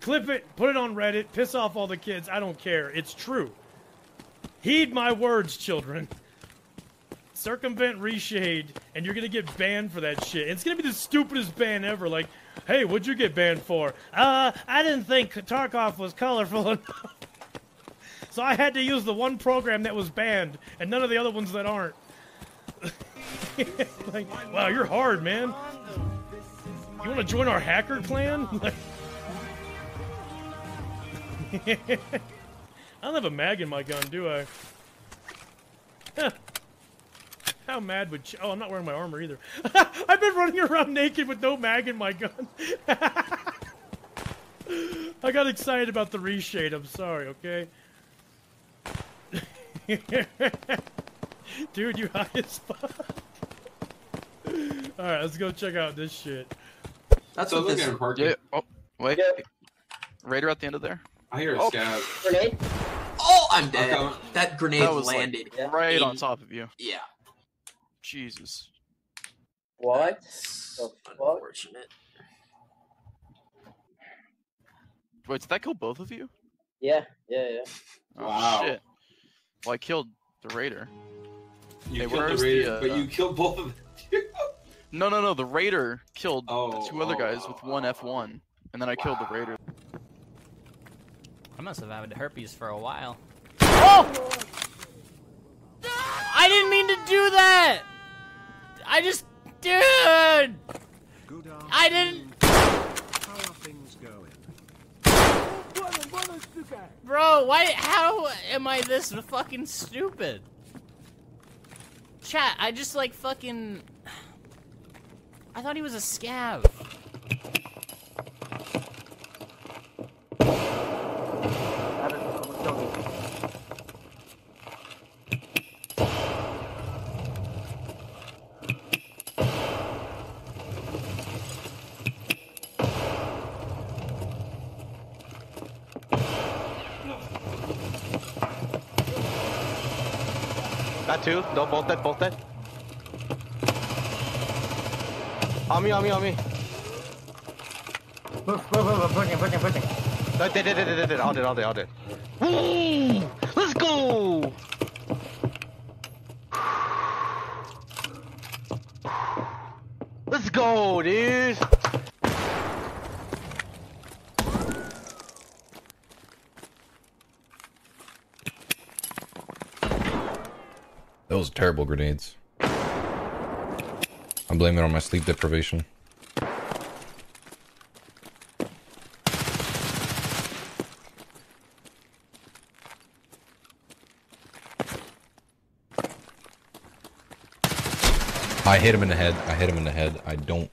Clip it, put it on Reddit, piss off all the kids. I don't care. It's true. Heed my words, children. Circumvent reshade, and you're gonna get banned for that shit. It's gonna be the stupidest ban ever. Like, hey, what'd you get banned for? Uh, I didn't think Tarkov was colorful enough. so I had to use the one program that was banned, and none of the other ones that aren't. like, wow, you're hard, man. You want to join our hacker clan? Like, I don't have a mag in my gun, do I? Huh. How mad would? Ch- oh, I'm not wearing my armor either. I've been running around naked with no mag in my gun. I got excited about the reshade. I'm sorry. Okay. Dude, you high as fuck. All right, let's go check out this shit. That's So what this. at. Yeah. Oh, wait. Yeah. Raider at the end of there. I hear a Oh. scav. Grenade? Oh, I'm dead. Okay. That grenade That was, like, landed. Yeah. Right on top of you. Yeah. Jesus. What? It's The fuck? unfortunate. Wait, did that kill both of you? Yeah, yeah, yeah. Oh, Wow. Shit. Well, I killed the Raider. You Hey, killed where's the the, raider, uh, but you killed both of them. No, no, no. The Raider killed the Oh, two other oh, guys oh, with one oh, F1, and then I killed the Raider. I must have had herpes for a while. Oh! I didn't mean to do that! I just. Dude! I didn't. How are things going? Bro, why. How am I this fucking stupid? Chat, I just like fucking. I thought he was a scav. Got two. No, both dead, both dead. On me, on me, on me. Move, move, move, move, pushing, pushing, pushing. No, dead, dead, dead, dead, dead. All dead, all dead, all dead. Woo! Let's go! Let's go, dude! Those terrible grenades. I'm blaming it on my sleep deprivation. I hit him in the head. I hit him in the head. I don't.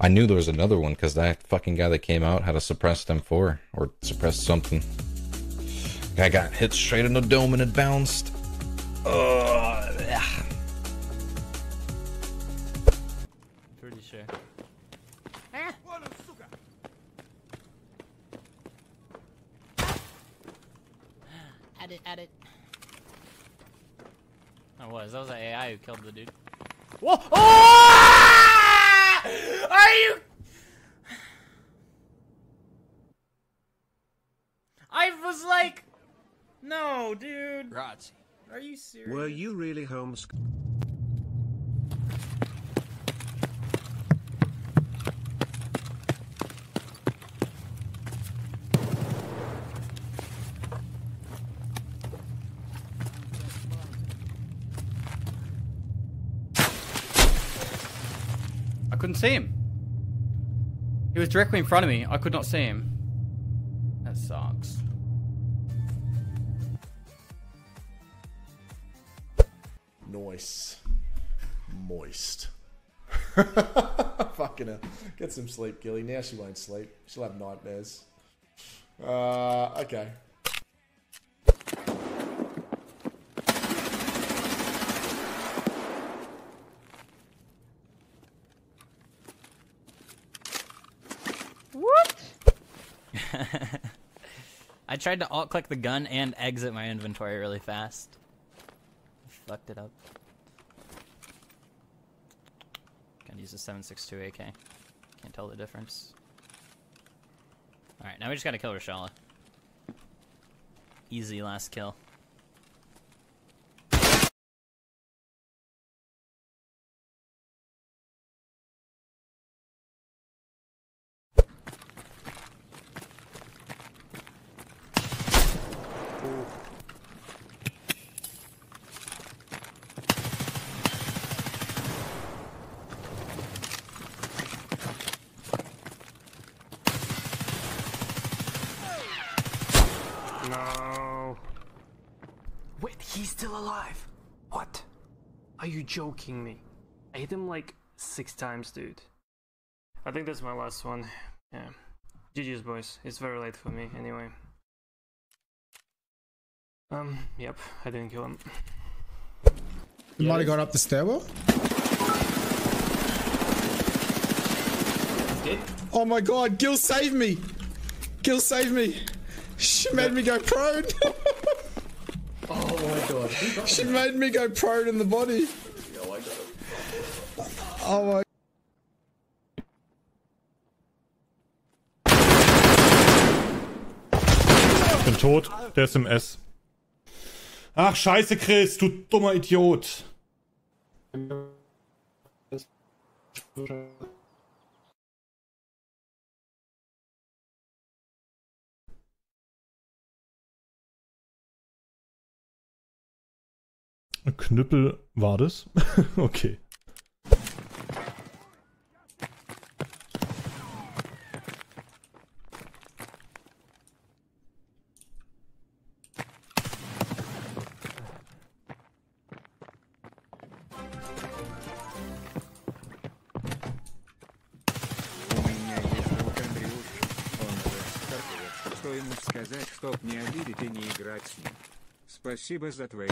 I knew there was another one because that fucking guy that came out had a suppressed M4 or suppressed something. I got hit straight in the dome and it bounced. Ugh. Pretty sure. Ah. Add it, add it. That was. That was an AI who killed the dude. Whoa! Oh! Are you? I was like, no, dude. Grazie. Are you serious? Were you really homeschooled? I couldn't see him. He was directly in front of me. I could not see him. Moist. Fucking hell. Get some sleep, Gilly. Now she won't sleep. She'll have nightmares. Uh, okay. What? I tried to alt click the gun and exit my inventory really fast. Fucked it up. Gotta use a 7.62 AK. Can't tell the difference. Alright, now we just gotta kill Reshala. Easy last kill. No. Wait, he's still alive. What? Are you joking me? I hit him like six times, dude. I think that's my last one. Yeah. GG's, boys. It's very late for me, anyway. Um, yep, I didn't kill him. You might have gone up the stairwell. Oh my god, Gil saved me! Gil saved me! She made me go prone! She made me go prone in the body! Oh my Ich bin tot. Der ist im S. Ach, scheiße, Chris, du dummer Idiot. Knüppel war das? okay. У меня есть друг Андрюш. Он живет в Харькове. Что ему сказать, чтоб не обидеть и не играть с ним? Спасибо за твои...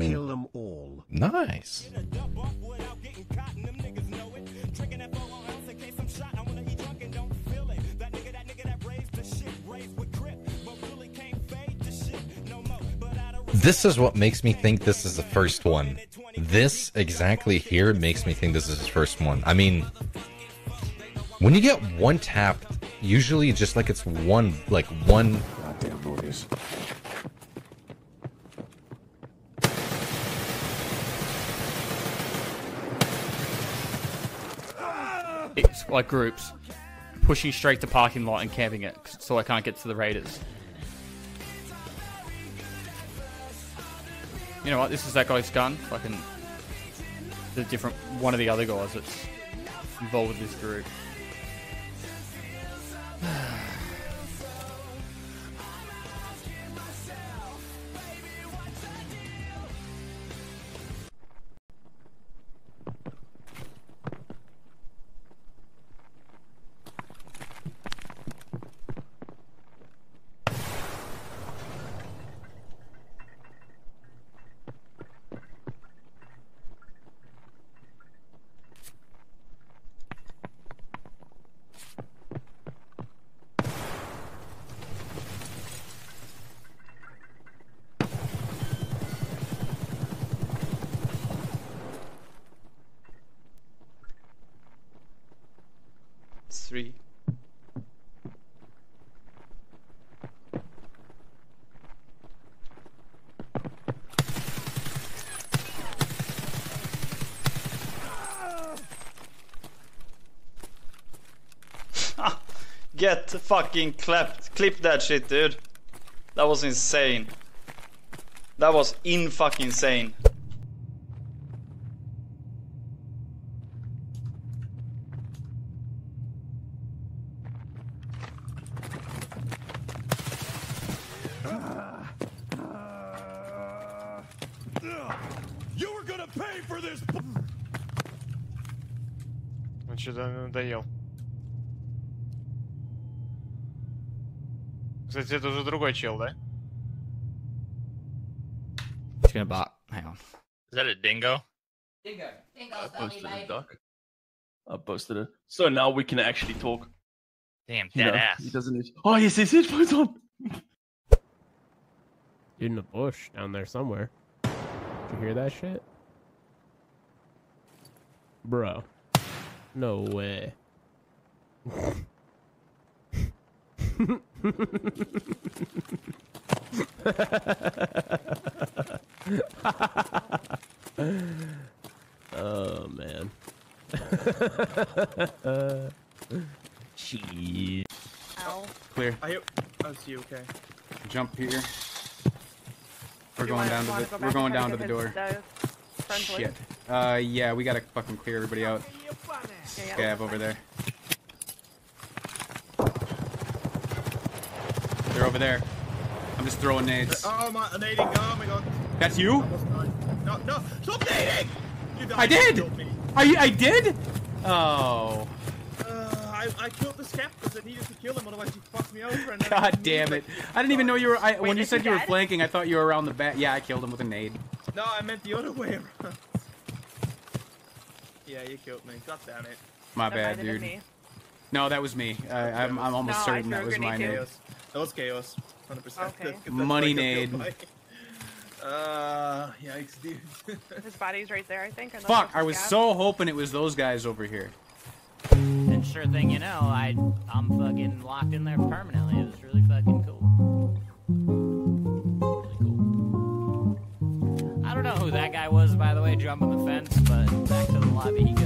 Kill them all. Nice. This is what makes me think this is the first one. This exactly here makes me think this is his first one. I mean, when you get one tap, usually just like it's one, like one. Goddamn booties. It's like groups pushing straight to parking lot and camping it so I can't get to the raiders. You know what? This is that guy's gun. Fucking the different one of the other guys that's involved with this group. Get fucking clapped. Clip that shit, dude. That was insane. That was in fucking insane. You were gonna pay for this. Он что-то надоел. Кстати, это уже другой чел, да? It's gonna bot. Hang on. Is that a dingo? Dingo. I posted a duck. I posted it. So now we can actually talk. Damn, You dead know, ass. He doesn't need. Oh, yes, his headphones on. Dude in the bush down there somewhere. Did you hear that shit? Bro. No way. oh man. Jeez. Clear. I hope that's you, okay. Jump here. We're Do going down wanna to go the. back We're going down to the door. uh. Shit. Uh, yeah, we gotta fucking clear everybody out. Yeah, yeah. Over there. Over there. I'm just throwing nades. Oh my, I'm nading. Oh my god. That's you? No, no, stop nading! You died. I did. killed me. I I did. Oh. Uh, I, I killed the scav because I needed to kill him, otherwise he fucked me over. And then God damn it! I didn't even know you were. I, when you said he you were flanking, I thought you were around the back. Yeah, I killed him with a nade. No, I meant the other way around. yeah, you killed me. God damn it. My bad, dude. No, that was me. I, I'm I'm almost No, certain that was my grenade nade. Chaos. That was chaos. 100%. Okay. That's Money why I got killed nade. Uh, yikes, dude. His body's right there, I think. Fuck! I was Scav. so hoping it was those guys over here. And sure thing you know, I I'm fucking locked in there permanently. It was really fucking cool. Really cool. I don't know who that guy was, by the way, jumping the fence, but back to the lobby he goes.